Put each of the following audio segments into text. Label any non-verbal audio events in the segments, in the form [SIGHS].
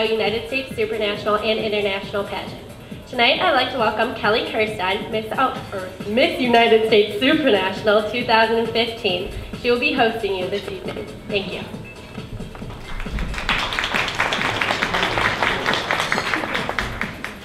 Ohio United States Supranational and International pageant. Tonight, I'd like to welcome Kelly Kirstein, Miss, oh, Miss United States Supranational 2015. She will be hosting you this evening. Thank you.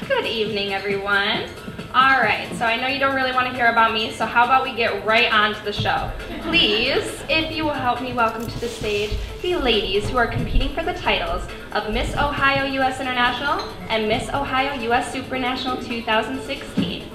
Good evening, everyone. All right, so I know you don't really want to hear about me, so how about we get right on to the show? Please, if you will help me welcome to the stage the ladies who are competing for the titles of Miss Ohio US International and Miss Ohio US Supranational 2016.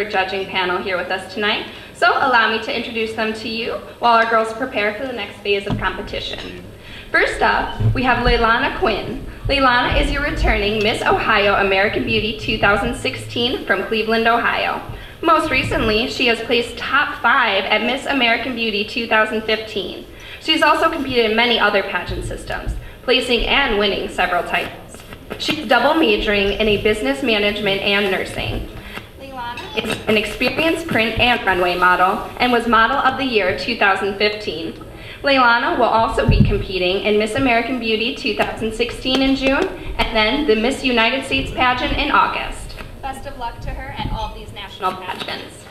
Expert judging panel here with us tonight, so allow me to introduce them to you while our girls prepare for the next phase of competition. First up, we have Leilana Quinn. Leilana is your returning Miss Ohio American Beauty 2016 from Cleveland, Ohio. Most recently, she has placed top five at Miss American Beauty 2015. She's also competed in many other pageant systems, placing and winning several titles. She's double majoring in a business management and nursing. An experienced print and runway model and was Model of the Year 2015. Leilana will also be competing in Miss American Beauty 2016 in June and then the Miss United States pageant in August. Best of luck to her at all these national pageants.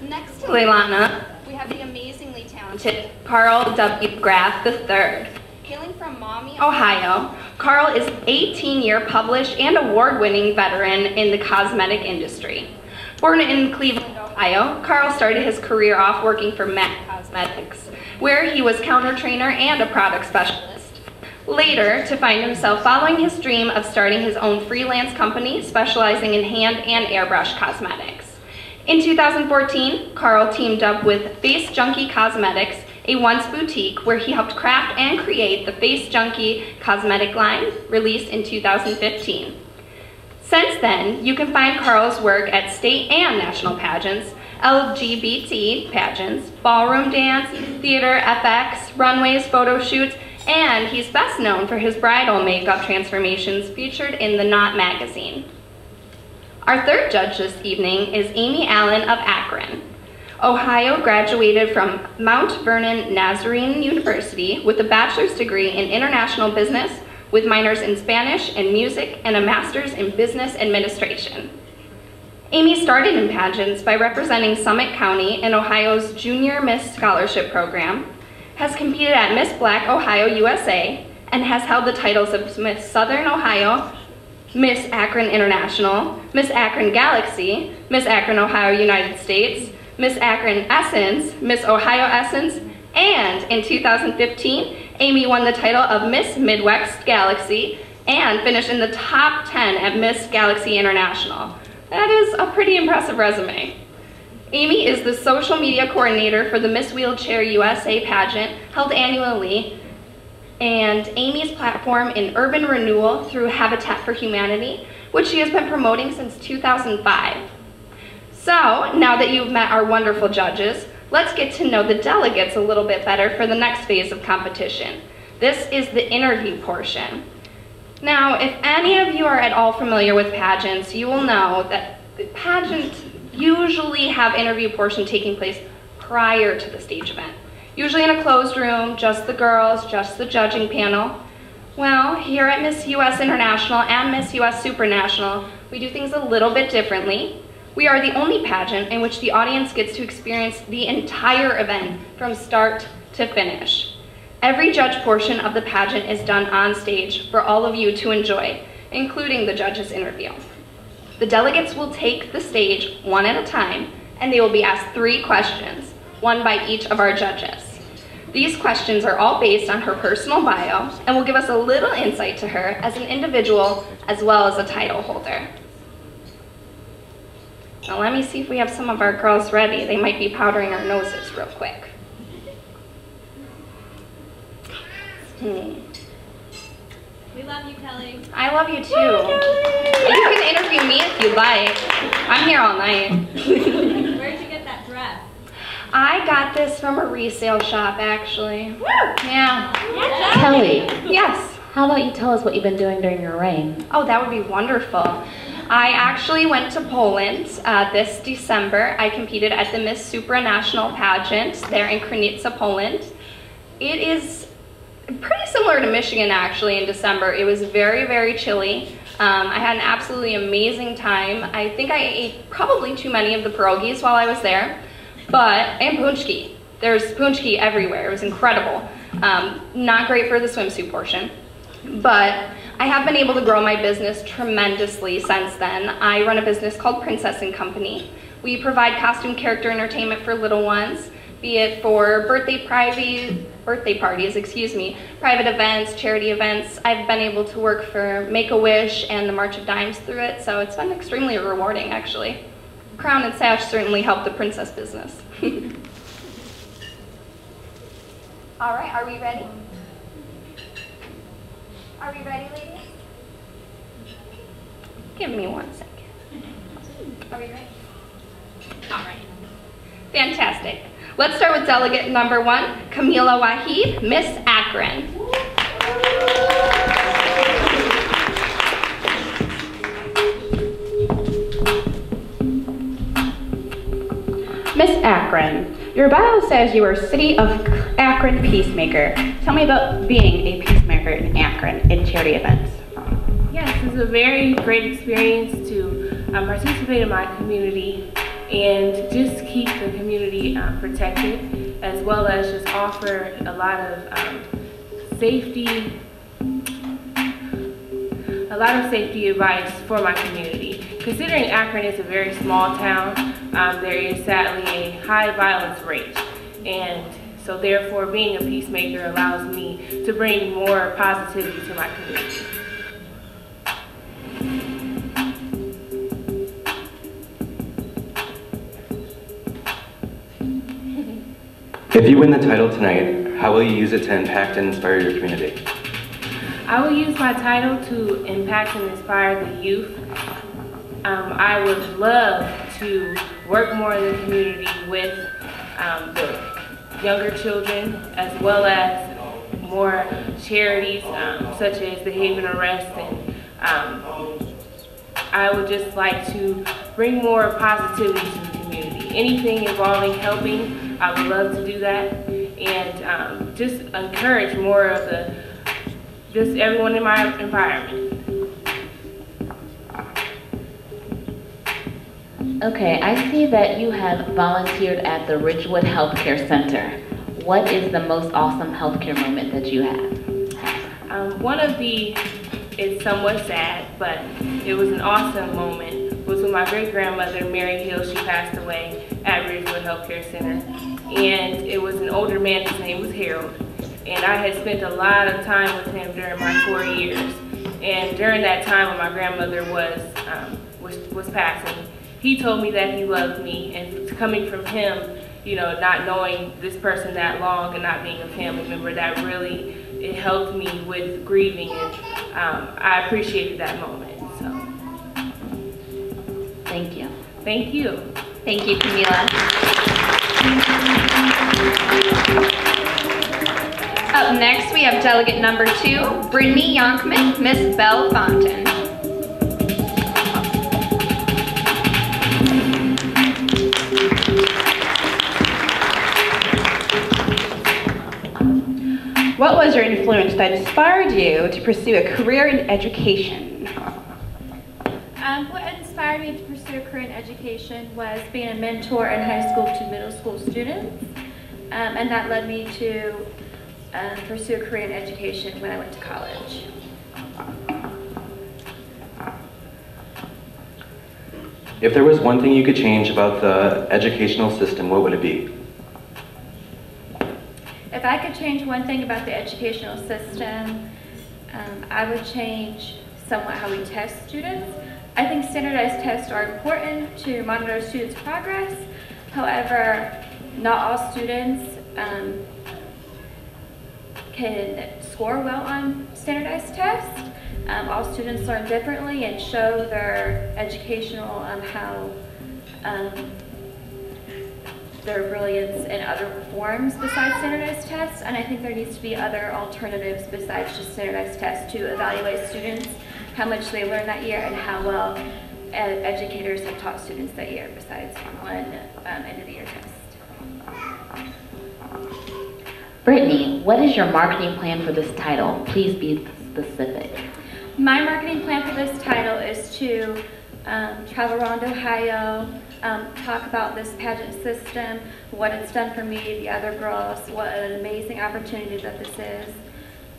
Next to Leilana, we have the amazingly talented Carl W. Graff III. Hailing from Maumee, Ohio, Carl is an 18-year published and award-winning veteran in the cosmetic industry. Born in Cleveland, Ohio, Carl started his career off working for MAC Cosmetics, where he was counter trainer and a product specialist. Later, to find himself following his dream of starting his own freelance company specializing in hand and airbrush cosmetics. In 2014, Carl teamed up with Face Junkie Cosmetics, a once boutique where he helped craft and create the Face Junkie cosmetic line released in 2015. Since then, you can find Carl's work at state and national pageants, LGBT pageants, ballroom dance, theater, FX, runways, photo shoots, and he's best known for his bridal makeup transformations featured in the Knot magazine. Our third judge this evening is Amy Allen of Akron. Ohio graduated from Mount Vernon Nazarene University with a bachelor's degree in international business with minors in Spanish and music and a master's in business administration. Amy started in pageants by representing Summit County in Ohio's Junior Miss Scholarship Program, has competed at Miss Black Ohio USA, and has held the titles of Miss Southern Ohio, Miss Akron International, Miss Akron Galaxy, Miss Akron Ohio United States, Miss Akron Essence, Miss Ohio Essence, and in 2015, Amy won the title of Miss Midwest Galaxy and finished in the top 10 at Miss Galaxy International. That is a pretty impressive resume. Amy is the social media coordinator for the Miss Wheelchair USA pageant held annually and Amy's platform in urban renewal through Habitat for Humanity, which she has been promoting since 2005. So, now that you've met our wonderful judges, let's get to know the delegates a little bit better for the next phase of competition. This is the interview portion. Now, if any of you are at all familiar with pageants, you will know that pageants usually have interview portion taking place prior to the stage event. Usually in a closed room, just the girls, just the judging panel. Well, here at Miss US International and Miss US Supranational, we do things a little bit differently. We are the only pageant in which the audience gets to experience the entire event from start to finish. Every judge portion of the pageant is done on stage for all of you to enjoy, including the judge's interview. The delegates will take the stage one at a time, and they will be asked three questions, one by each of our judges. These questions are all based on her personal bio and will give us a little insight to her as an individual as well as a title holder. Now let me see if we have some of our girls ready. They might be powdering our noses real quick. Hmm. We love you, Kelly. I love you too. You can interview me if you'd like. I'm here all night. [LAUGHS] Where'd you get that dress? I got this from a resale shop actually. Woo! Yeah. Kelly, Yes. how about you tell us what you've been doing during your reign? Oh, that would be wonderful. I actually went to Poland uh, this December. I competed at the Miss Supranational pageant there in Krynica, Poland. It is pretty similar to Michigan actually in December. It was very, very chilly. Um, I had an absolutely amazing time. I think I ate probably too many of the pierogies while I was there, but, and punchki. There's punchki everywhere. It was incredible. Um, not great for the swimsuit portion, but I have been able to grow my business tremendously since then. I run a business called Princess and Company. We provide costume character entertainment for little ones, be it for birthday private, birthday parties, excuse me, private events, charity events. I've been able to work for Make-A-Wish and the March of Dimes through it, so it's been extremely rewarding actually. Crown and Sash certainly helped the princess business. [LAUGHS] All right, are we ready? Are we ready, ladies? Give me one second. Are we ready? All right. Fantastic. Let's start with delegate number one, Camila Wahid, Miss Akron. Miss Akron, your bio says you are City of Akron Peacemaker. Tell me about being a peacemaker in Akron in charity events. Yes, it's a very great experience to um, participate in my community and just keep the community um, protected as well as just offer a lot of um, safety a lot of safety advice for my community. Considering Akron is a very small town, um, there is sadly a high violence rate. And so therefore being a peacemaker allows me to bring more positivity to my community. If you win the title tonight, how will you use it to impact and inspire your community? I will use my title to impact and inspire the youth. Um, I would love to work more in the community with um, the younger children as well as more charities um, such as the Haven of Rest and um, I would just like to bring more positivity to the community anything involving helping, I would love to do that. And um, just encourage more of the, just everyone in my environment. Okay, I see that you have volunteered at the Ridgewood Healthcare Center. What is the most awesome healthcare moment that you have? Um, one of the, it's somewhat sad, but it was an awesome moment, was when my great grandmother, Mary Hill, she passed away at Ridgewood Healthcare Center. And it was an older man, his name was Harold. And I had spent a lot of time with him during my four years. And during that time when my grandmother was, um, was, was passing, he told me that he loved me. And coming from him, you know, not knowing this person that long and not being a family member, that really, it helped me with grieving. And um, I appreciated that moment. Thank you. Thank you. Thank you, Camila. Up next, we have delegate number two, Brittany Yonkman, Miss Bellefontaine. What was your influence that inspired you to pursue a career in education? Was being a mentor in high school to middle school students. Um, and that led me to um, pursue a career in education when I went to college. If there was one thing you could change about the educational system, what would it be? If I could change one thing about the educational system, um, I would change somewhat how we test students. I think standardized tests are important to monitor students' progress. However, not all students um, can score well on standardized tests. Um, all students learn differently and show their educational um, how um, their brilliance in other forms besides standardized tests, and I think there needs to be other alternatives besides just standardized tests to evaluate students, how much they learned that year, and how well ed- educators have taught students that year besides one um, end of the year test. Brittany, what is your marketing plan for this title? Please be specific. My marketing plan for this title is to um, travel around Ohio, um, talk about this pageant system, what it's done for me, the other girls, what an amazing opportunity that this is,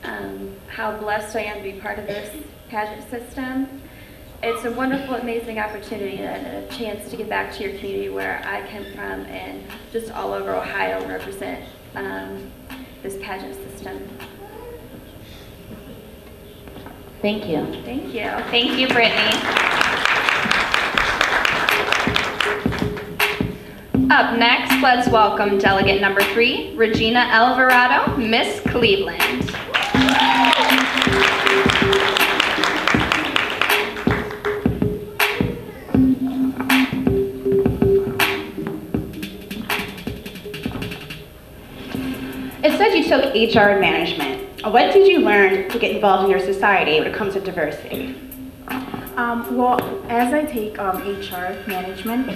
um, how blessed I am to be part of this pageant system. It's a wonderful, amazing opportunity and a chance to give back to your community where I come from and just all over Ohio and represent um, this pageant system. Thank you. Thank you. Thank you, Brittany. Up next, let's welcome delegate number three, Regina Alvarado, Miss Cleveland. Took HR and management. What did you learn to get involved in your society when it comes to diversity? Um, well, as I take um, HR management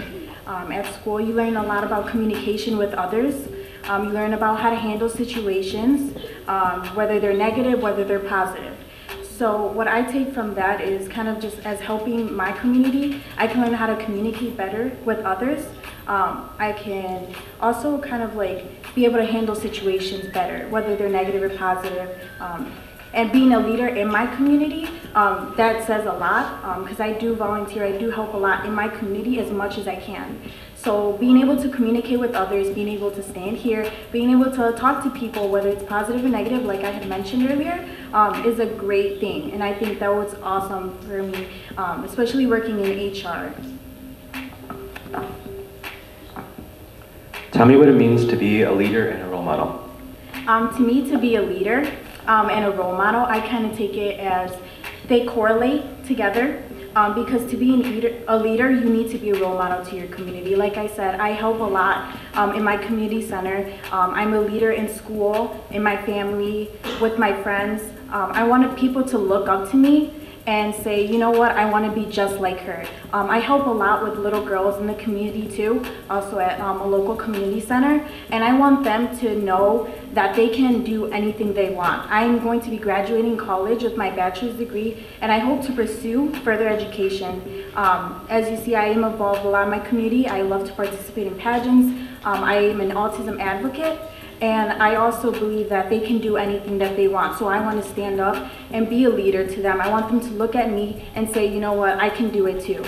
um, at school, you learn a lot about communication with others. Um, you learn about how to handle situations, um, whether they're negative, whether they're positive. So what I take from that is kind of just as helping my community, I can learn how to communicate better with others. Um, I can also kind of like be able to handle situations better, whether they're negative or positive. Um, and being a leader in my community, um, that says a lot because I do volunteer, I do help a lot in my community as much as I can. So being able to communicate with others, being able to stand here, being able to talk to people, whether it's positive or negative, like I had mentioned earlier, um, is a great thing. And I think that was awesome for me, um, especially working in HR. Tell me what it means to be a leader and a role model. Um, to me, to be a leader um, and a role model, I kind of take it as they correlate together. Um, because to be leader, a leader, you need to be a role model to your community. Like I said, I help a lot um, in my community center. Um, I'm a leader in school, in my family, with my friends. Um, I wanted people to look up to me and say, you know what, I want to be just like her. Um, I help a lot with little girls in the community too, also at um, a local community center, and I want them to know that they can do anything they want. I'm going to be graduating college with my bachelor's degree, and I hope to pursue further education. Um, as you see, I am involved a lot in my community. I love to participate in pageants. Um, I am an autism advocate, and I also believe that they can do anything that they want. So I want to stand up and be a leader to them. I want them to look at me and say, you know what, I can do it too.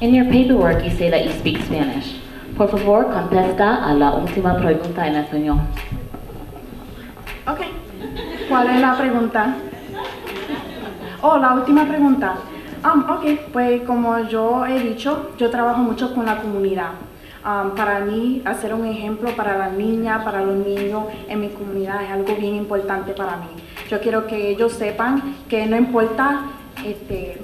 In your paperwork, you say that you speak Spanish. Por favor, contesta a la última pregunta en español. Ok. ¿Cuál es la pregunta? Oh, la última pregunta. Um, ok, pues como yo he dicho, yo trabajo mucho con la comunidad. Um, para mí, hacer un ejemplo para las niñas, para los niños en mi comunidad es algo bien importante para mí. Yo quiero que ellos sepan que no importa, este,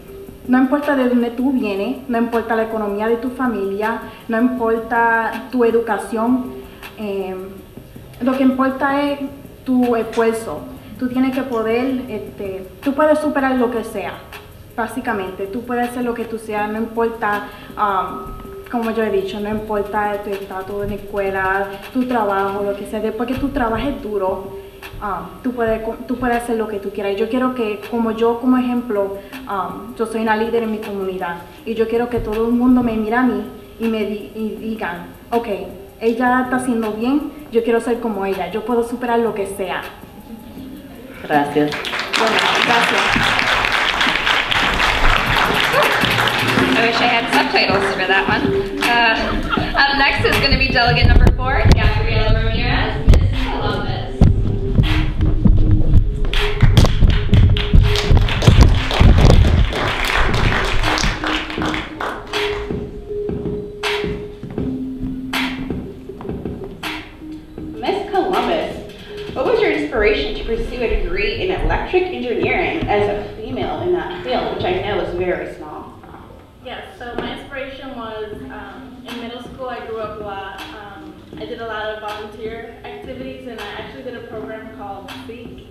no importa de dónde tú vienes, no importa la economía de tu familia, no importa tu educación, eh, lo que importa es tu esfuerzo. Tú tienes que poder, este, tú puedes superar lo que sea. Básicamente, tú puedes hacer lo que tú seas, no importa, um, como yo he dicho, no importa tu estatus en la escuela, tu trabajo, lo que sea, después que tú trabajes duro, um, tú, puedes, tú puedes hacer lo que tú quieras. Yo quiero que, como yo, como ejemplo, um, yo soy una líder en mi comunidad y yo quiero que todo el mundo me mire a mí y me di, y digan, ok, ella está haciendo bien, yo quiero ser como ella, yo puedo superar lo que sea. Gracias. Bueno, gracias. I wish I had subtitles for that one. Uh, up next is going to be delegate number four, Gabriela Ramirez, Miss Columbus. Miss Columbus, what was your inspiration to pursue a degree in electric engineering as a female in that field, which I know is very small? Yes, so my inspiration was um, in middle school, I grew up a lot. Um, I did a lot of volunteer activities, and I actually did a program called Seek,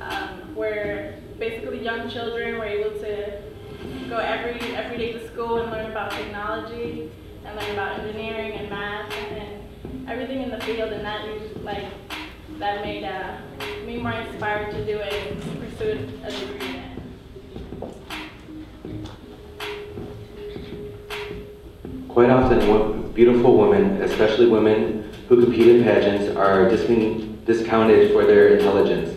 um, where basically young children were able to go every, every day to school and learn about technology and learn about engineering and math and everything in the field, and that like that made uh, me more inspired to do it and pursue a degree. Quite often, beautiful women, especially women who compete in pageants, are discounted for their intelligence.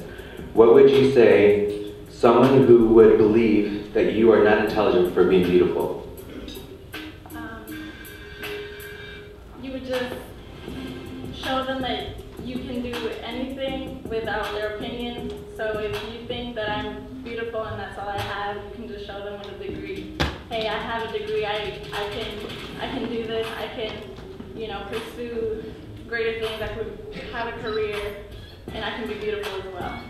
What would you say someone who would believe that you are not intelligent for being beautiful? um, you would just show them that you can do anything without their opinion. So if you think that I'm beautiful and that's all I have, you can just show them with a degree. Hey, I have a degree. I, I can I can do this. I can you know pursue greater things. I could have a career, and I can be beautiful as well.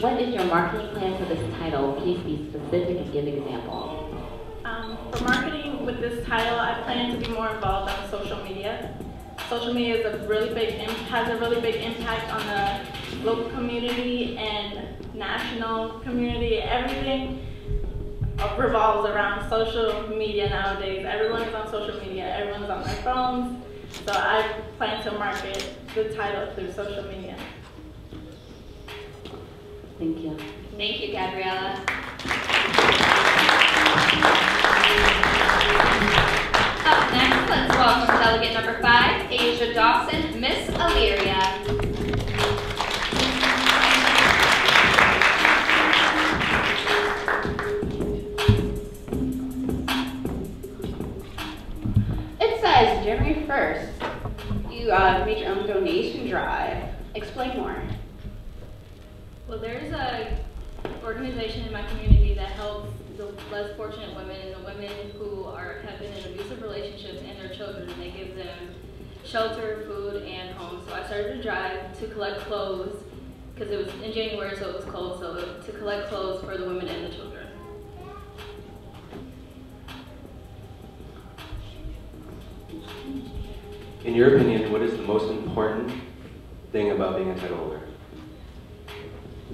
What is your marketing plan for this title? Please be specific and give examples. Um, for marketing with this title, I plan to be more involved on social media. Social media is a really big has a really big impact on the local community and national community. Everything revolves around social media nowadays. Everyone is on social media. Everyone's on their phones. So I plan to market the title through social media. Thank you. Thank you, Gabriella. Up next, let's welcome delegate number five, Asia Dawson, Miss Elyria. It says January 1st, you uh, made your own donation drive. Explain more. Well, there's a organization in my community that helps the less fortunate women and the women who are have been in abusive relationships and their children. They give them shelter, food, and home. So I started a drive to collect clothes because it was in January, so it was cold. So to collect clothes for the women and the children. In your opinion, what is the most important thing about being a title holder?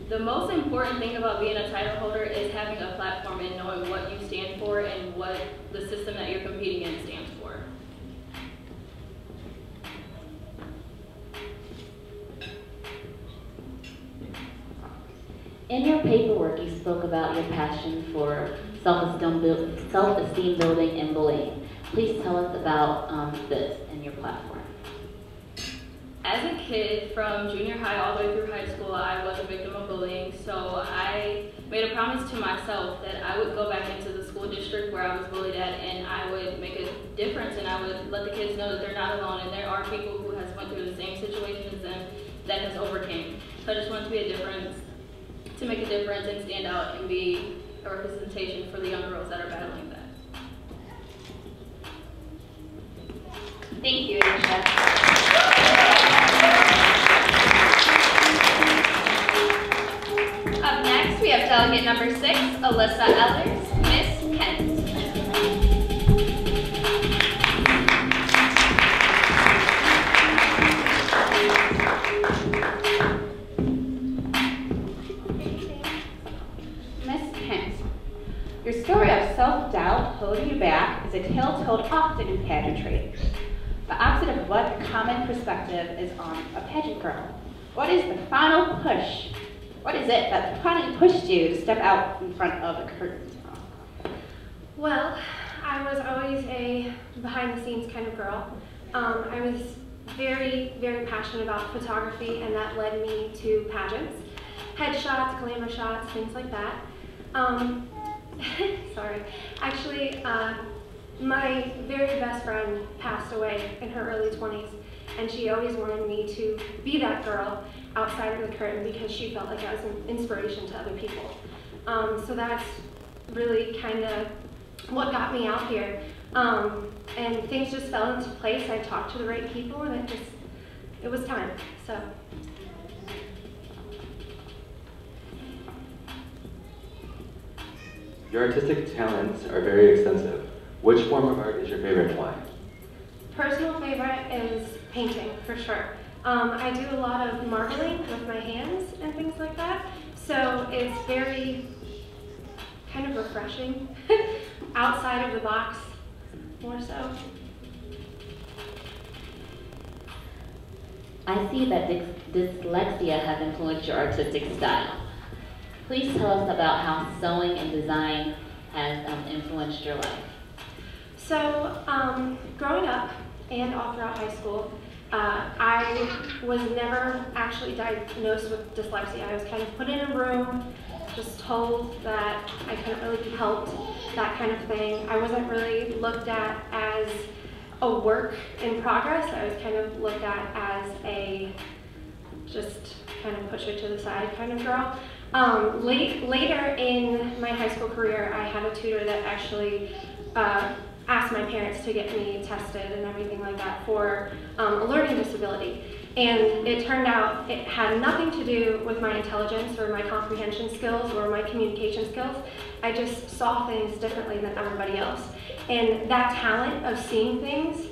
The most important thing about being a title holder is having a platform and knowing what you stand for and what the system that you're competing in stands for. In your paperwork, you spoke about your passion for self-esteem, build, self-esteem building and bullying. Please tell us about um, this and your platform. As a kid, from junior high all the way through high school, I was a victim of bullying. So I made a promise to myself that I would go back into the school district where I was bullied at, and I would make a difference, and I would let the kids know that they're not alone, and there are people who has went through the same situation as them that has overcame. So I just want to be a difference to make a difference and stand out and be a representation for the young girls that are battling that. Thank you. Delegate number six, Alyssa Ellers, Miss Kent. Miss your story of self-doubt holding you back is a tale told often in pageantry. The opposite of what the common perspective is on a pageant girl. What is the final push? What is it that finally pushed you to step out in front of a curtain? Well, I was always a behind the scenes kind of girl. Um, I was very, very passionate about photography, and that led me to pageants, headshots, glamour shots, things like that. Um, [LAUGHS] sorry. Actually, uh, my very best friend passed away in her early 20s, and she always wanted me to be that girl outside of the curtain because she felt like I was an inspiration to other people. Um, so that's really kind of what got me out here. Um, and things just fell into place. I talked to the right people, and it just, it was time. So. Your artistic talents are very extensive. Which form of art is your favorite and why? Personal favorite is painting, for sure. Um, I do a lot of marbling with my hands and things like that, so it's very kind of refreshing, [LAUGHS] outside of the box, more so. I see that dys- dyslexia has influenced your artistic style. Please tell us about how sewing and design has um, influenced your life. So, um, growing up and all throughout high school, uh, I was never actually diagnosed with dyslexia. I was kind of put in a room, just told that I couldn't really be helped, that kind of thing. I wasn't really looked at as a work in progress. I was kind of looked at as a just kind of push it to the side kind of girl. Um, late, later in my high school career, I had a tutor that actually uh, asked my parents to get me tested and everything like that for um, a learning disability. And it turned out it had nothing to do with my intelligence or my comprehension skills or my communication skills. I just saw things differently than everybody else. And that talent of seeing things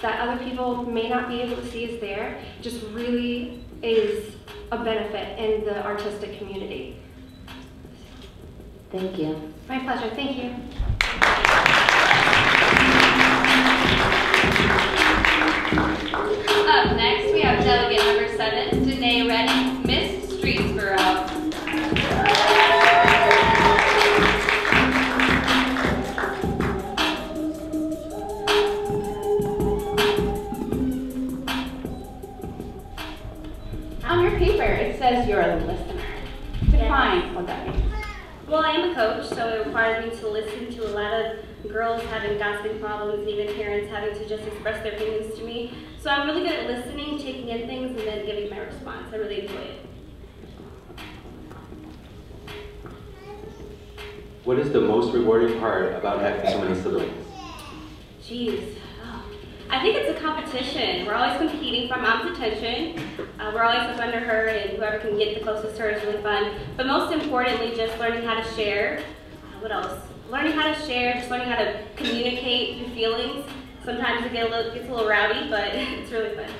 that other people may not be able to see is there just really is a benefit in the artistic community. Thank you. My pleasure, thank you. Danae Redding, Miss Streetsboro. On your paper, it says you're a listener. Define what that means. Well, I am a coach, so it requires me to listen to a lot of girls having gossiping problems, and even parents having to just express their opinions to me. So I'm really good at listening, taking in things, and then giving my response. I really enjoy it. What is the most rewarding part about having so many siblings? Jeez. I think it's a competition. We're always competing for mom's attention. Uh, we're always up under her, and whoever can get the closest to her is really fun. But most importantly, just learning how to share. Uh, what else? Learning how to share, just learning how to communicate your feelings. Sometimes it get a little, gets a little rowdy, but [LAUGHS] it's really fun.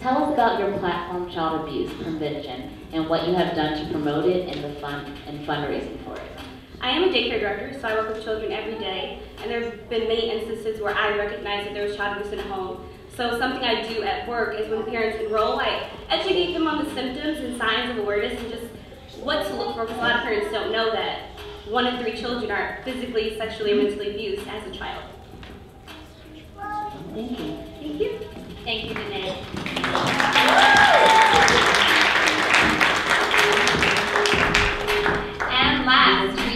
Tell us about your platform, Child Abuse Prevention, and what you have done to promote it and the fund and fundraising for it. I am a daycare director, so I work with children every day, and there have been many instances where I recognize that there was child abuse in a home. So something I do at work is when parents enroll, I educate them on the symptoms and signs of awareness and just what to look for, because a lot of parents don't know that one in three children are physically, sexually, and mentally abused as a child. Thank you. Thank you. Thank you, Danae. And last, we have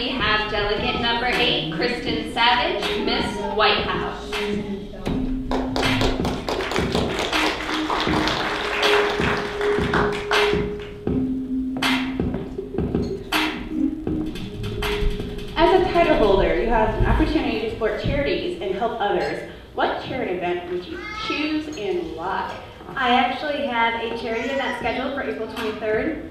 delegate number eight, Kristen Savage, Miss Whitehouse. As a title holder, you have an opportunity to support charities and help others. What charity event would you choose and why? I actually have a charity event scheduled for April 23rd.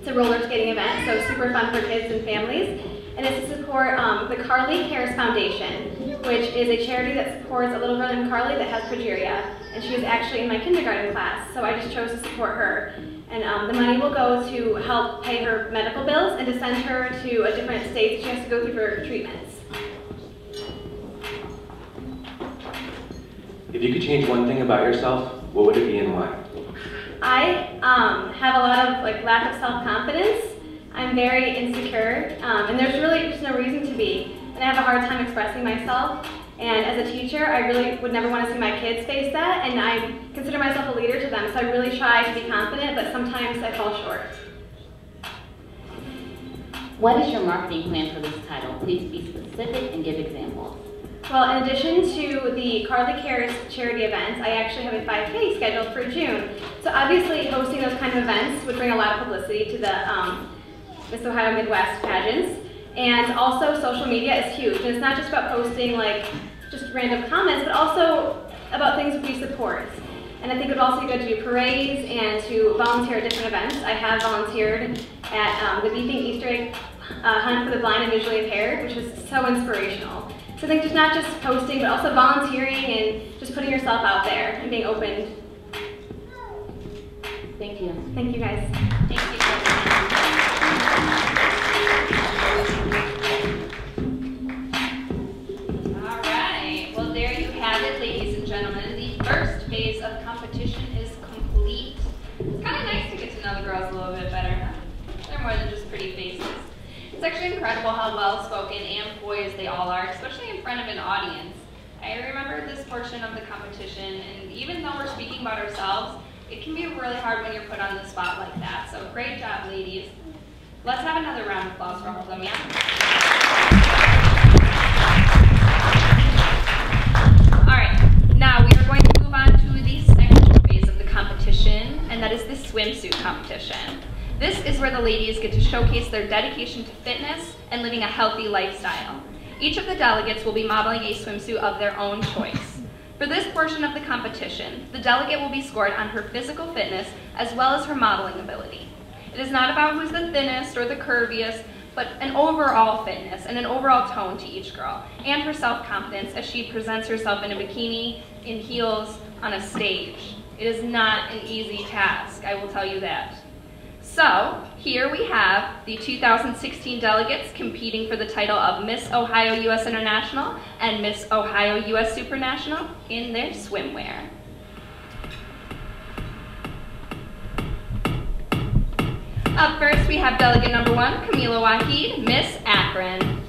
It's a roller skating event, so super fun for kids and families. And it's to support um, the Carly Cares Foundation, which is a charity that supports a little girl named Carly that has progeria. And she was actually in my kindergarten class, so I just chose to support her. And um, the money will go to help pay her medical bills and to send her to a different state that she has to go through for treatments. If you could change one thing about yourself, what would it be and why? I um, have a lot of like lack of self-confidence. I'm very insecure, um, and there's really just no reason to be. And I have a hard time expressing myself. And as a teacher, I really would never want to see my kids face that, and I consider myself a leader to them, so I really try to be confident, but sometimes I fall short. What is your marketing plan for this title? Please be specific and give examples. Well, in addition to the Carly Cares charity events, I actually have a 5K scheduled for June. So obviously, hosting those kind of events would bring a lot of publicity to the um, Miss Ohio Midwest pageants. And also, social media is huge. And it's not just about posting like just random comments, but also about things we support. And I think it would also be good to do parades and to volunteer at different events. I have volunteered at um, the Beeping Easter egg uh, Hunt for the Blind and Visually Impaired, which was so inspirational. So I think just not just posting, but also volunteering and just putting yourself out there and being open. Thank you. Thank you guys. Thank you. All right. Well, there you have it, ladies and gentlemen. The first phase of competition is complete. It's kind of nice to get to know the girls a little bit better. huh? They're more than just pretty faces. It's actually incredible how well spoken and poised they all are, especially in front of an audience. I remember this portion of the competition, and even though we're speaking about ourselves, it can be really hard when you're put on the spot like that. So great job, ladies. Let's have another round of applause for all of them, yeah? All right, now we are going to move on to the second phase of the competition, and that is the swimsuit competition. This is where the ladies get to showcase their dedication to fitness and living a healthy lifestyle. Each of the delegates will be modeling a swimsuit of their own choice. For this portion of the competition, the delegate will be scored on her physical fitness as well as her modeling ability. It is not about who's the thinnest or the curviest, but an overall fitness and an overall tone to each girl, and her self-confidence as she presents herself in a bikini, in heels, on a stage. It is not an easy task, I will tell you that. So, here we have the 2016 delegates competing for the title of Miss Ohio US International and Miss Ohio US Supranational in their swimwear. Up first, we have delegate number one, Camila Wahid, Miss Akron.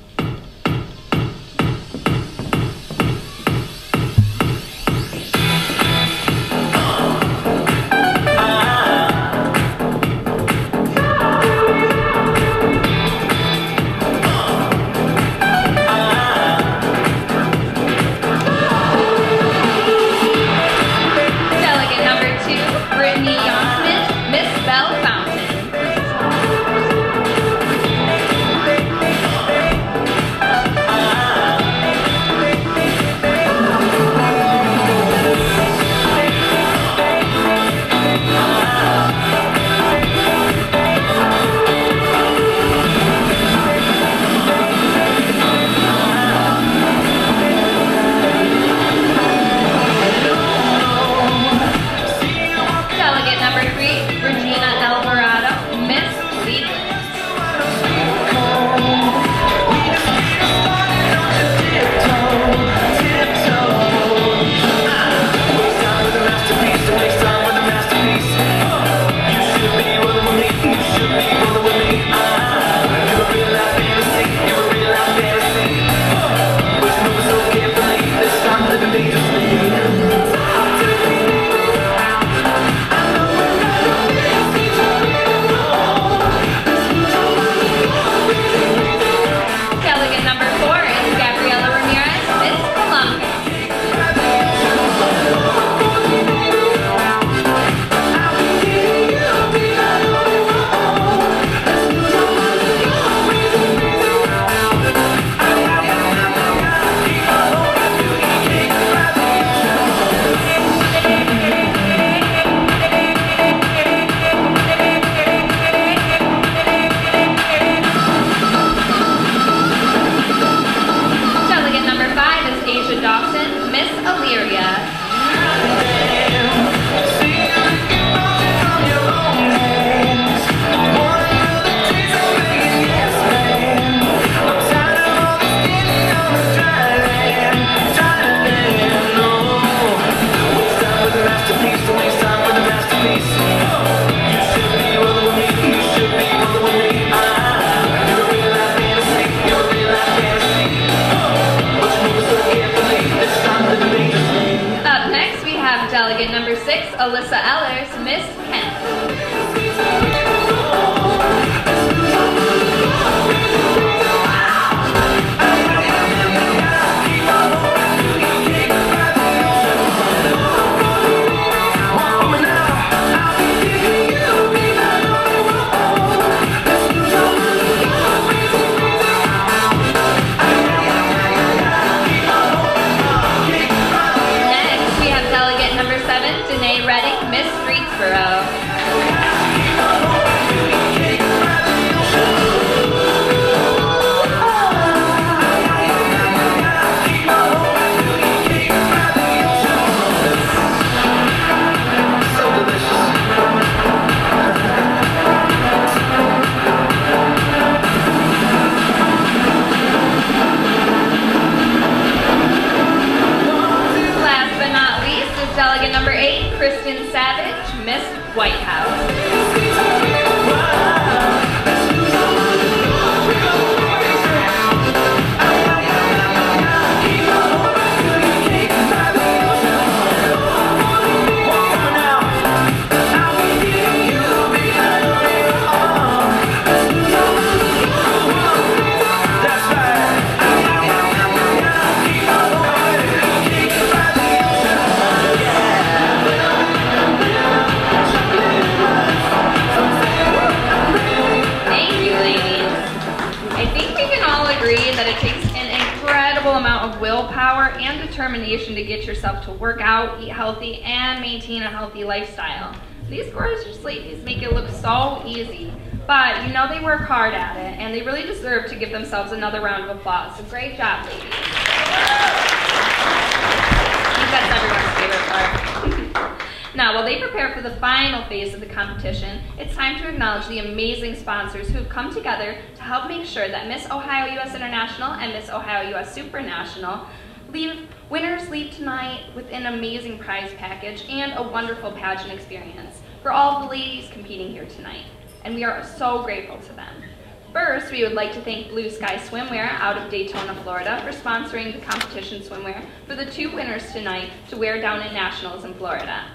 Another round of applause. So great job, ladies. That's everyone's favorite part. [LAUGHS] Now, while they prepare for the final phase of the competition, it's time to acknowledge the amazing sponsors who have come together to help make sure that Miss Ohio US International and Miss Ohio US Supernational leave winners leave tonight with an amazing prize package and a wonderful pageant experience for all the ladies competing here tonight. And we are so grateful to them. First, we would like to thank Blue Sky Swimwear out of Daytona, Florida for sponsoring the competition swimwear for the two winners tonight to wear down in nationals in Florida.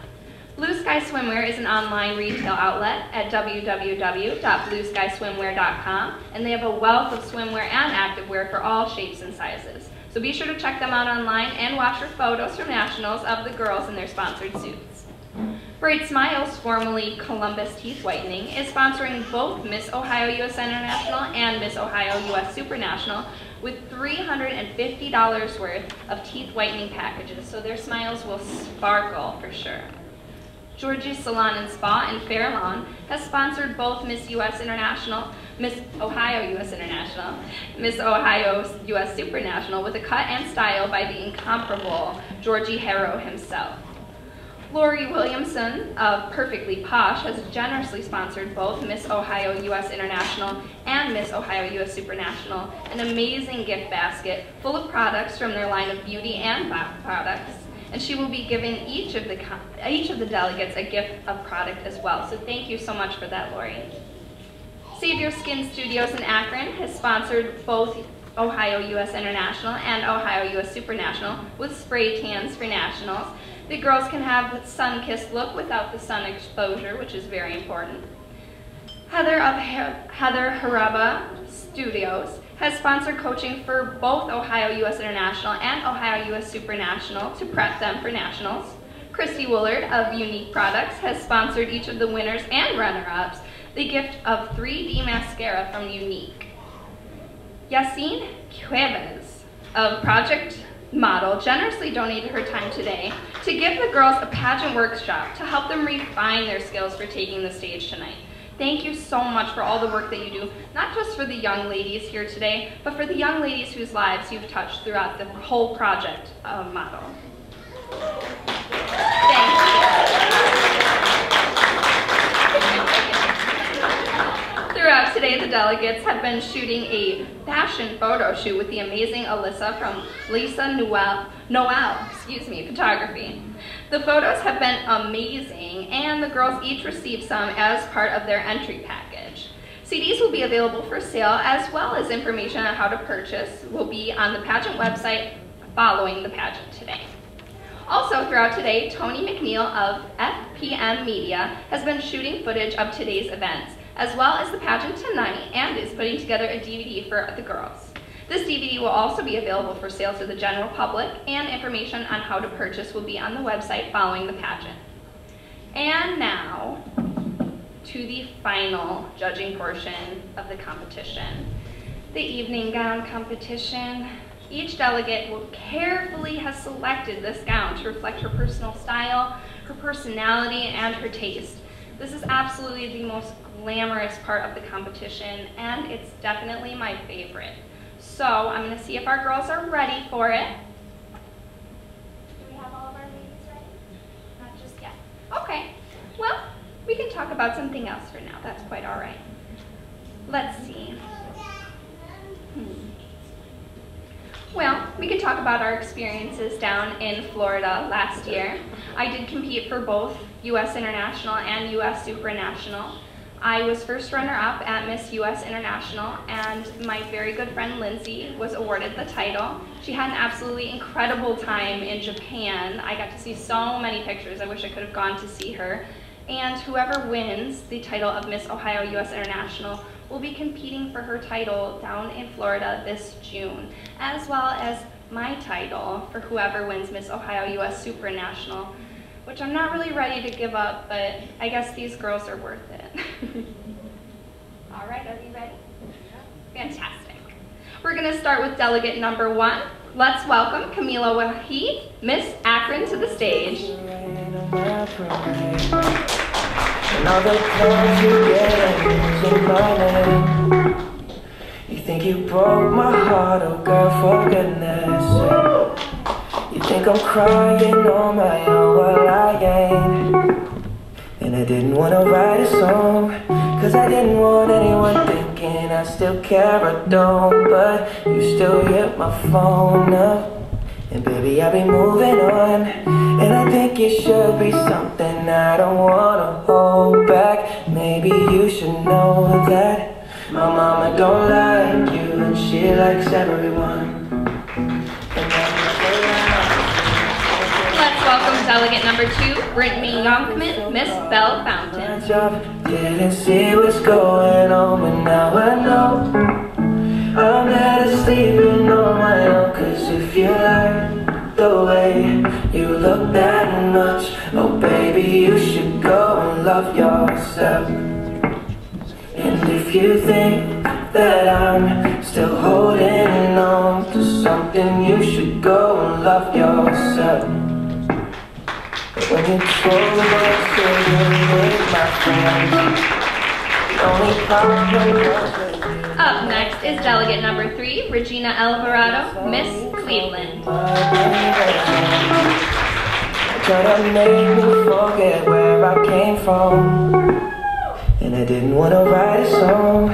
Blue Sky Swimwear is an online retail outlet at www.blueskyswimwear.com and they have a wealth of swimwear and activewear for all shapes and sizes. So be sure to check them out online and watch for photos from nationals of the girls in their sponsored suits. Bright Smiles, formerly Columbus Teeth Whitening, is sponsoring both Miss Ohio US International and Miss Ohio US Supernational with $350 worth of teeth whitening packages, so their smiles will sparkle for sure. Georgie's Salon and Spa in Fairlawn has sponsored both Miss US International, Miss Ohio US International, Miss Ohio US Supernational with a cut and style by the incomparable Georgie Harrow himself. Lori Williamson of Perfectly Posh has generously sponsored both Miss Ohio US International and Miss Ohio US Supernational, an amazing gift basket full of products from their line of beauty and products. And she will be giving each of the each of the delegates a gift of product as well. So thank you so much for that, Lori. Save Your Skin Studios in Akron has sponsored both Ohio US International and Ohio US Supernational with spray tans for nationals. The girls can have the sun-kissed look without the sun exposure, which is very important. Heather of He- Heather Haraba Studios has sponsored coaching for both Ohio US International and Ohio US Supernational to prep them for nationals. Christy Woolard of Unique Products has sponsored each of the winners and runner-ups the gift of 3D mascara from Unique. Yassine Cuevas of Project Model generously donated her time today to give the girls a pageant workshop to help them refine their skills for taking the stage tonight. Thank you so much for all the work that you do, not just for the young ladies here today, but for the young ladies whose lives you've touched throughout the whole project of Model. Today, the delegates have been shooting a fashion photo shoot with the amazing Alyssa from Lisa Noel, Noel, excuse me, photography. The photos have been amazing, and the girls each received some as part of their entry package. CDs will be available for sale, as well as information on how to purchase will be on the pageant website following the pageant today. Also throughout today, Tony McNeil of FPM Media has been shooting footage of today's events, as well as the pageant tonight, and is putting together a DVD for the girls. This DVD will also be available for sale to the general public, and information on how to purchase will be on the website following the pageant. And now, to the final judging portion of the competition, the evening gown competition. Each delegate will carefully have selected this gown to reflect her personal style, her personality, and her taste. This is absolutely the most glamorous part of the competition, and it's definitely my favorite. So I'm gonna see if our girls are ready for it. Do we have all of our ladies ready? Not just yet. Okay, well, we can talk about something else for now. That's quite all right. Let's see. Hmm. Well, we could talk about our experiences down in Florida last year. I did compete for both U.S. International and U.S. Supranational. I was first runner-up at Miss U.S. International, and my very good friend Lindsay was awarded the title. She had an absolutely incredible time in Japan. I got to see so many pictures. I wish I could have gone to see her. And whoever wins the title of Miss Ohio U.S. International will be competing for her title down in Florida this June, as well as my title for whoever wins Miss Ohio U.S. Supranational, which I'm not really ready to give up, but I guess these girls are worth it. [LAUGHS] All right, are you ready? Fantastic. We're going to start with delegate number one. Let's welcome Camila Wahid, Miss Akron, to the stage. You think you broke my heart, oh girl, for goodness sake You think I'm crying on my own, well I ain't And I didn't wanna write a song Cause I didn't want anyone thinking I still care or don't. But you still hit my phone up and baby, I've been moving on. And I think it should be something I don't wanna hold back. Maybe you should know that My mama don't like you And she likes everyone delegate number two, Brittany Yonkman, Miss Bellefontaine. Didn't see what's going on, but now I know. I'm better sleeping on my own Cause if you like the way you look that much. Oh baby, you should go and love yourself. And if you think that I'm still holding on to something You should go and love yourself When you told us to with my friends up next is delegate number three, Regina Alvarado, Miss Cleveland. Try to make me forget where I came from And I didn't want to write a song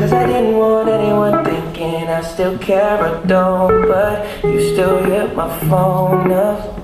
Cause I didn't want anyone thinking I still care or don't But you still hit my phone up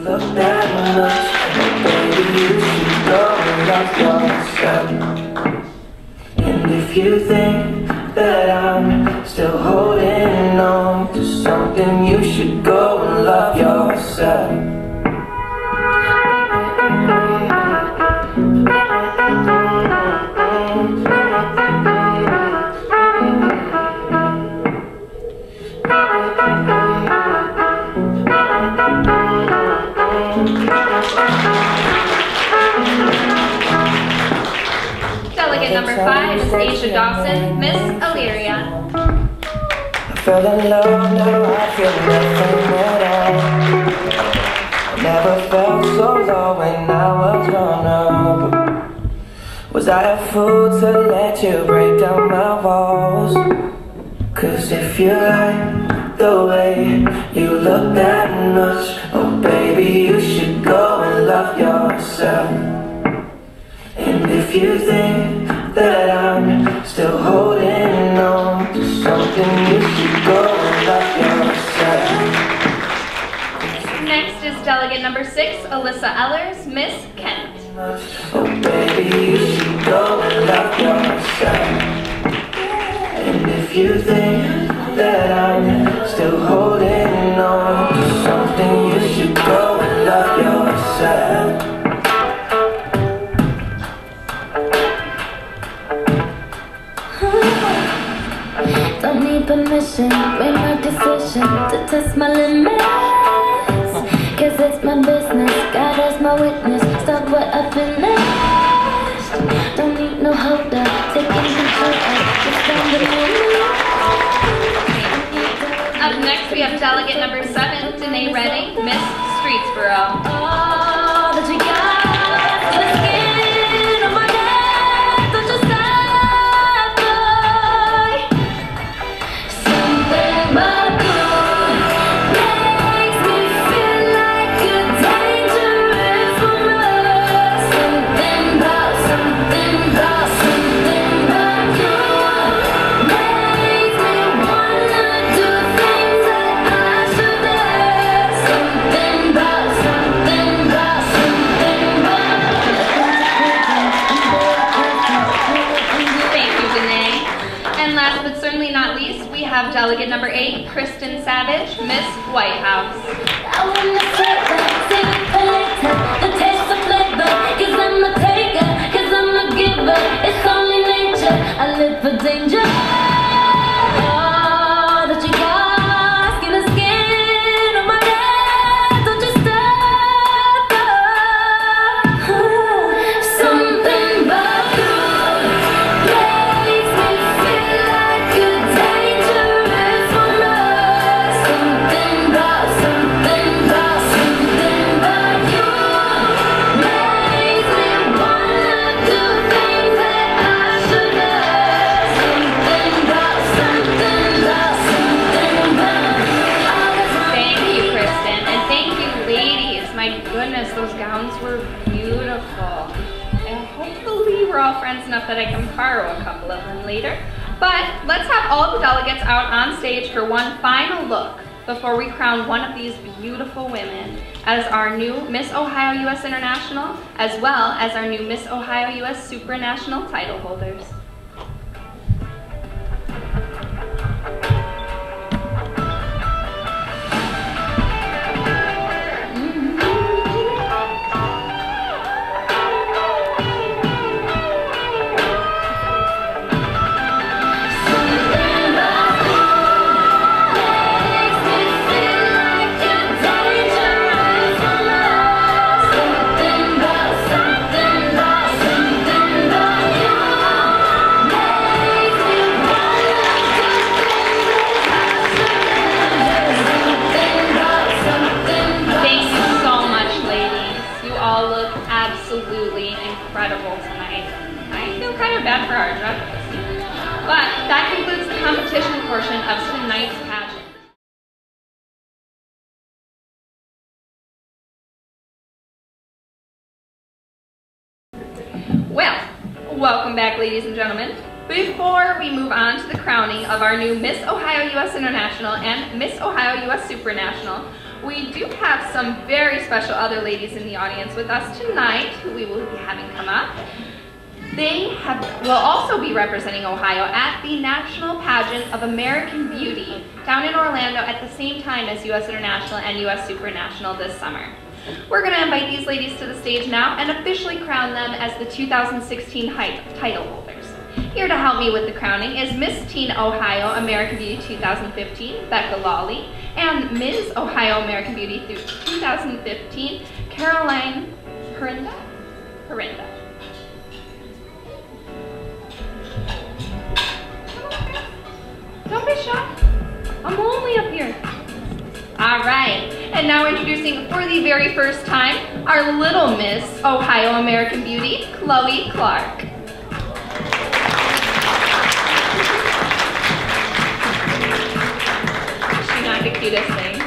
Look that much, baby, you should go and love yourself. And if you think that I'm still holding on to something, you should go and love yourself. Five is Asia Dawson, Miss Elyria. I fell in love, now I feel nothing at all. I never felt so low when I was grown up. Was I a fool to let you break down my walls? Cause if you like the way you look that much. Oh, baby, you should go and love yourself. And if you think that I'm still holding on to something, you should go and love yourself. Next is delegate number six, Alyssa Ellers, Miss Kent. Oh, baby, you should go and love yourself. And if you think that I'm still holding on permission, made my decision to test my limits. Cause it's my business, God as my witness. Stop what I've finished. Don't need no holder, taking control of just the moment. Up next, we have delegate number seven, Danae Redding, Miss Streetsboro. Have delegate number eight, Kristen Savage, Miss Whitehouse. That I can borrow a couple of them later. But let's have all the delegates out on stage for one final look before we crown one of these beautiful women as our new Miss Ohio US International, as well as our new Miss Ohio US Supranational title holders. I feel kind of bad for our judges. But that concludes the competition portion of tonight's pageant. Well, welcome back, ladies and gentlemen. Before we move on to the crowning of our new Miss Ohio US International and Miss Ohio US Supranational, we do have some very special other ladies in the audience with us tonight who we will be having come up. They have, will also be representing Ohio at the National Pageant of American Beauty down in Orlando at the same time as US International and US Supranational this summer. We're going to invite these ladies to the stage now and officially crown them as the 2016 hi- title holders. Here to help me with the crowning is Miss Teen Ohio American Beauty 2015, Becca Lawley, and Ms. Ohio American Beauty through 2015, Caroline Herinda. Herinda. Don't be shy. I'm only up here. All right, and now introducing for the very first time our little Miss Ohio American Beauty, Chloe Clark. She not cutest thing.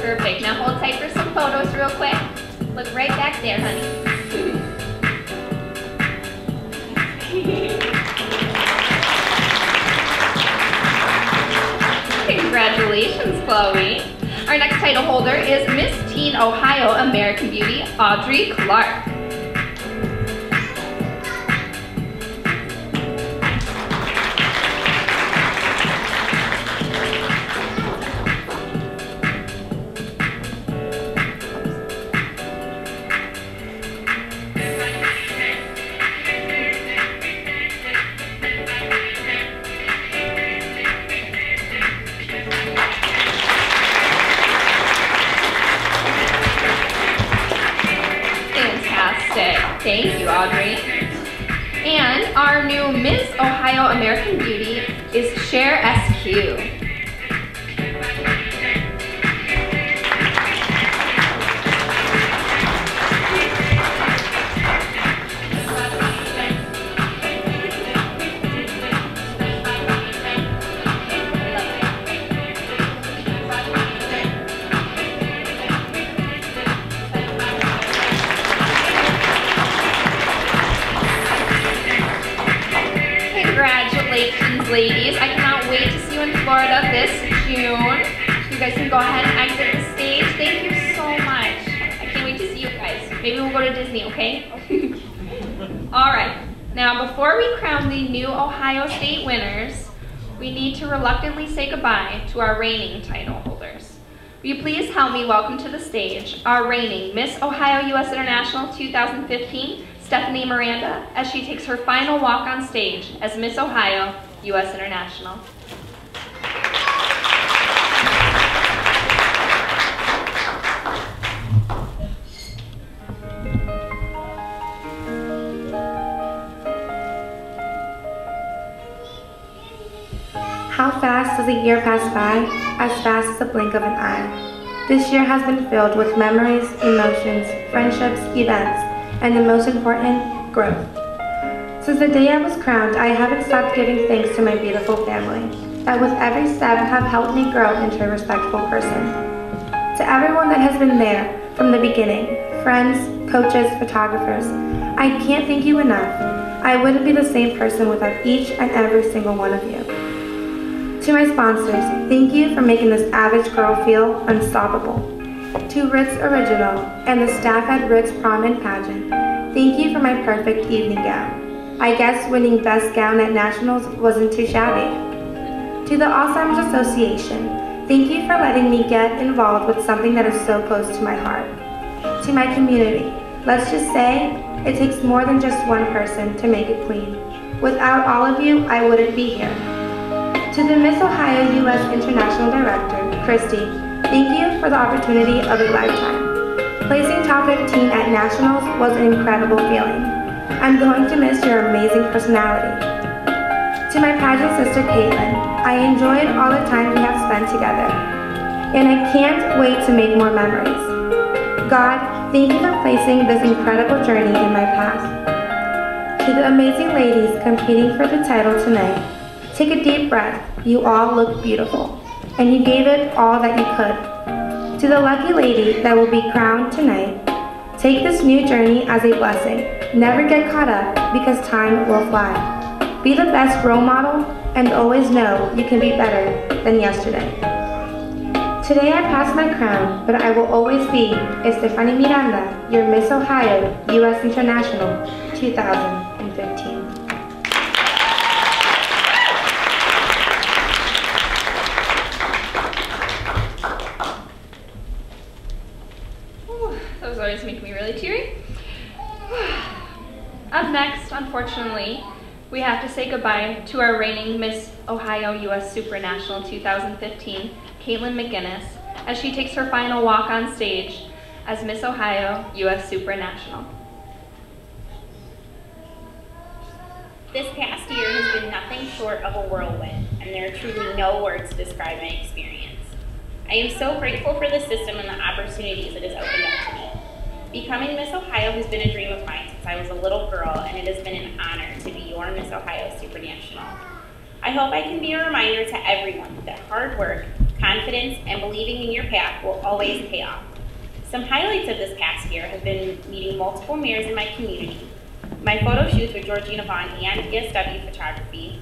Perfect. Now hold tight for some photos real quick. Look right back there, honey. [LAUGHS] Congratulations, Chloe. Our next title holder is Miss Teen Ohio American Beauty, Audrey Clark. Me welcome to the stage our reigning Miss Ohio U.S. International 2015, Stephanie Miranda, as she takes her final walk on stage as Miss Ohio U.S. International. How fast does a year pass by? As fast as the blink of an eye. This year has been filled with memories, emotions, friendships, events, and the most important, growth. Since the day I was crowned, I haven't stopped giving thanks to my beautiful family, that with every step have helped me grow into a respectful person. To everyone that has been there from the beginning, friends, coaches, photographers, I can't thank you enough. I wouldn't be the same person without each and every single one of you. To my sponsors, thank you for making this average girl feel unstoppable. To Ritz Original and the staff at Ritz Prom and Pageant, thank you for my perfect evening gown. I guess winning best gown at nationals wasn't too shabby. To the Alzheimer's Association, thank you for letting me get involved with something that is so close to my heart. To my community, let's just say it takes more than just one person to make it queen. Without all of you, I wouldn't be here. To the Miss Ohio U.S. International Director, Christy, thank you for the opportunity of a lifetime. Placing top 15 at nationals was an incredible feeling. I'm going to miss your amazing personality. To my pageant sister, Caitlin, I enjoyed all the time we have spent together. And I can't wait to make more memories. God, thank you for placing this incredible journey in my path. To the amazing ladies competing for the title tonight, Take a deep breath. You all look beautiful. And you gave it all that you could. To the lucky lady that will be crowned tonight, take this new journey as a blessing. Never get caught up because time will fly. Be the best role model and always know you can be better than yesterday. Today I pass my crown, but I will always be Estefany Miranda, your Miss Ohio U.S. International 2015. Make me really teary. [SIGHS] Up next, unfortunately, we have to say goodbye to our reigning Miss Ohio U.S. Supranational 2015, Caitlin McGinnis, as she takes her final walk on stage as Miss Ohio U.S. Supranational. This past year has been nothing short of a whirlwind, and there are truly no words to describe my experience. I am so grateful for the system and the opportunities it has opened up to me. Becoming Miss Ohio has been a dream of mine since I was a little girl, and it has been an honor to be your Miss Ohio Super National. I hope I can be a reminder to everyone that hard work, confidence, and believing in your path will always pay off. Some highlights of this past year have been meeting multiple mayors in my community, my photo shoots with Georgina Vaughn and ESW Photography,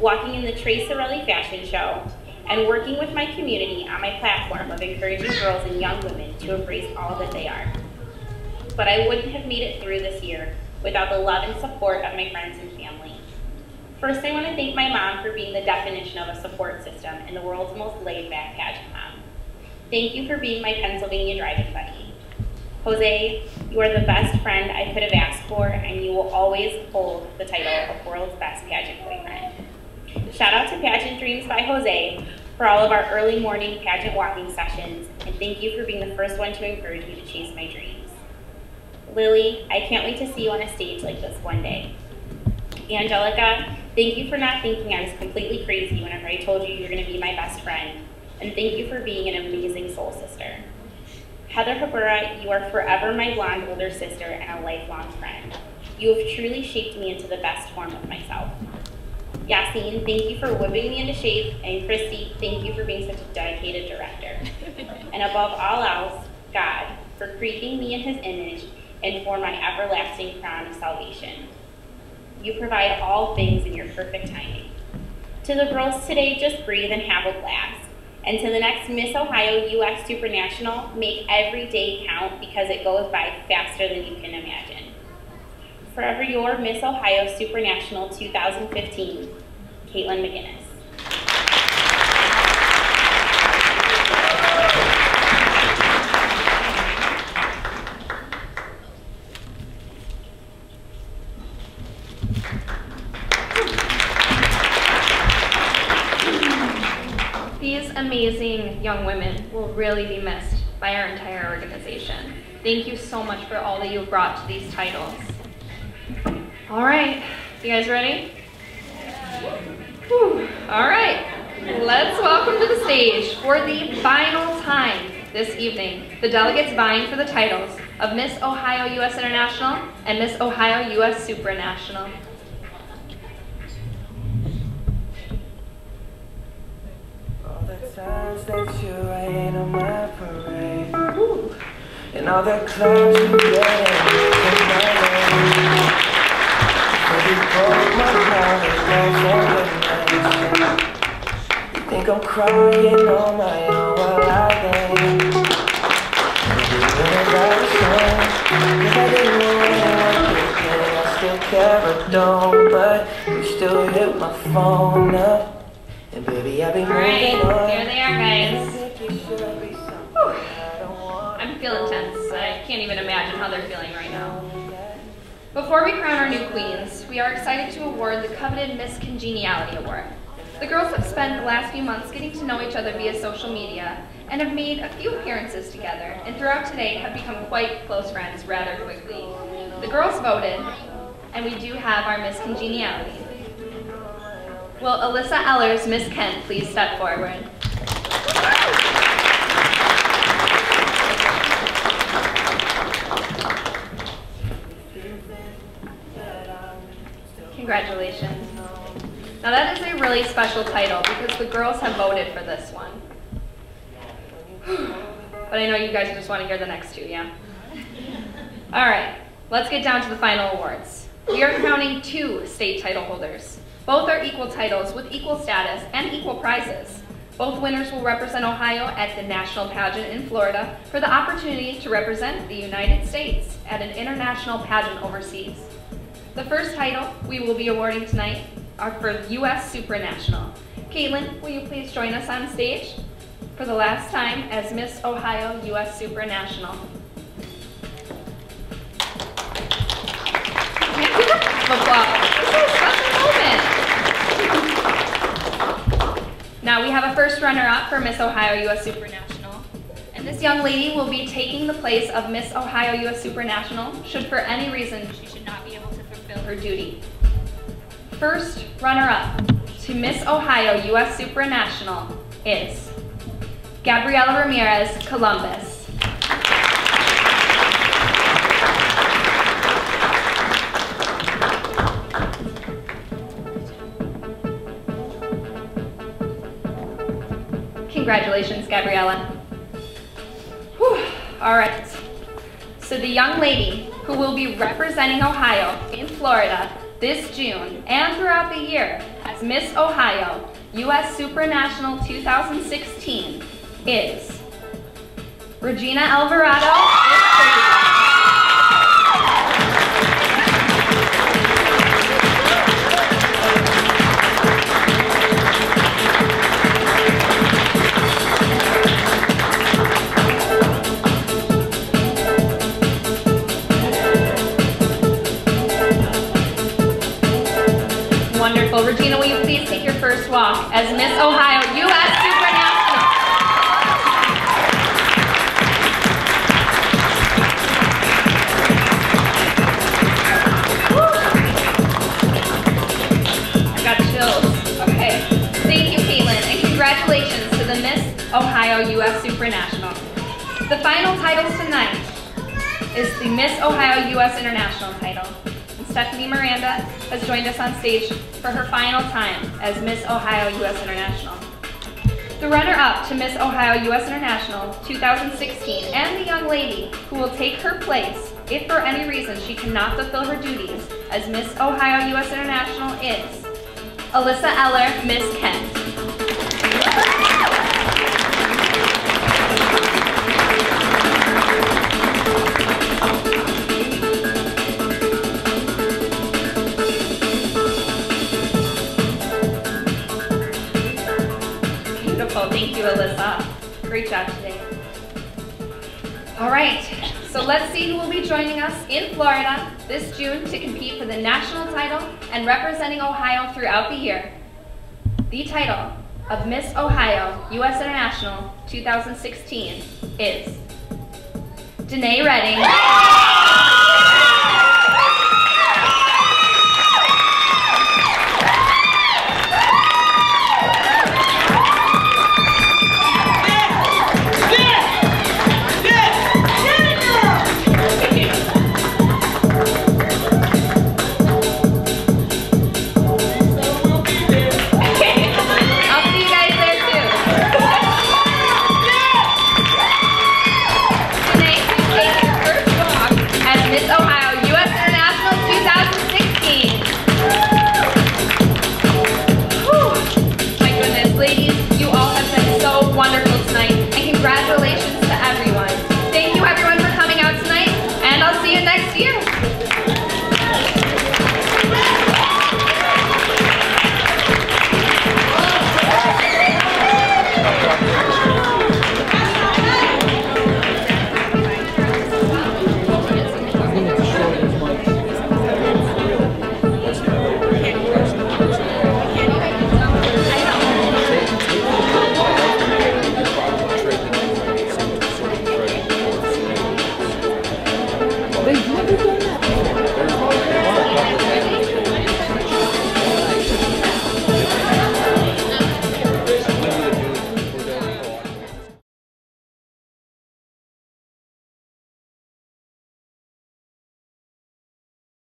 walking in the Trace Sorelli Fashion Show, and working with my community on my platform of encouraging girls and young women to embrace all that they are. But I wouldn't have made it through this year without the love and support of my friends and family. First, I want to thank my mom for being the definition of a support system and the world's most laid-back pageant mom. Thank you for being my Pennsylvania driving buddy. Jose, you are the best friend I could have asked for, and you will always hold the title of world's best pageant boyfriend. Shout out to Pageant Dreams by Jose for all of our early morning pageant walking sessions, and thank you for being the first one to encourage me to chase my dreams. Lily, I can't wait to see you on a stage like this one day. Angelica, thank you for not thinking I was completely crazy whenever I told you you were going to be my best friend, and thank you for being an amazing soul sister. Heather Habura, you are forever my blonde older sister and a lifelong friend. You have truly shaped me into the best form of myself. Yassine, thank you for whipping me into shape, and Christy, thank you for being such a dedicated director. [LAUGHS] and above all else, God, for creating me in his image and for my everlasting crown of salvation. You provide all things in your perfect timing. To the girls today, just breathe and have a blast. And to the next Miss Ohio US Supernational, make every day count because it goes by faster than you can imagine. Forever your Miss Ohio Supernational 2015, Caitlin McGinnis. These amazing young women will really be missed by our entire organization. Thank you so much for all that you've brought to these titles. All right, you guys ready? Whew. All right, let's welcome to the stage for the final time this evening the delegates vying for the titles of Miss Ohio US International and Miss Ohio US Supranational. Times that you rain on my parade. And all the clouds you get in my way So you broke my heart and lost You think I'm crying on my own while I ain't Cause I didn't want anyone thinking I still care but don't. But you still hit my phone up and baby, I've been All right, here they are, guys. I'm feeling tense. I can't even imagine how they're feeling right now. Before we crown our new queens, we are excited to award the coveted Miss Congeniality Award. The girls have spent the last few months getting to know each other via social media and have made a few appearances together, and throughout today have become quite close friends rather quickly. The girls voted, and we do have our Miss Congeniality. Will Alyssa Ellers, Miss Kent, please step forward? Congratulations. Now that is a really special title because the girls have voted for this one. [SIGHS] But I know you guys just want to hear the next two, yeah? All right, let's get down to the final awards. We are crowning two state title holders. Both are equal titles with equal status and equal prizes. Both winners will represent Ohio at the national pageant in Florida for the opportunity to represent the United States at an international pageant overseas. The first title we will be awarding tonight are for U.S. Supranational. Caitlin, will you please join us on stage for the last time as Miss Ohio U.S. Supranational? Applause. This is a special moment. Now we have a first runner-up for Miss Ohio U.S. Supranational. And this young lady will be taking the place of Miss Ohio U.S. Supranational should for any reason she should not be able to fulfill her duty. First runner-up to Miss Ohio U.S. Supranational is Gabriela Ramirez, Columbus. Congratulations, Gabriella. Whew. All right. So the young lady who will be representing Ohio in Florida this June and throughout the year as Miss Ohio U.S. Supranational 2016 is Regina Alvarado. Regina, will you please take your first walk as Miss Ohio U.S. Supranational? I got chills. Okay. Thank you, Caitlin, and congratulations to the Miss Ohio U.S. Supranational. The final titles tonight is the Miss Ohio U.S. International title. And Stephanie Miranda has joined us on stage for her final time as Miss Ohio U.S. International. The runner-up to Miss Ohio U.S. International 2016 and the young lady who will take her place if for any reason she cannot fulfill her duties as Miss Ohio U.S. International is Alyssa Eller, Miss Kent. Beautiful. Thank you, Alyssa. Great job today. All right, so let's see who will be joining us in Florida this June to compete for the national title and representing Ohio throughout the year. The title of Miss Ohio U.S. International 2016 is Danae Redding.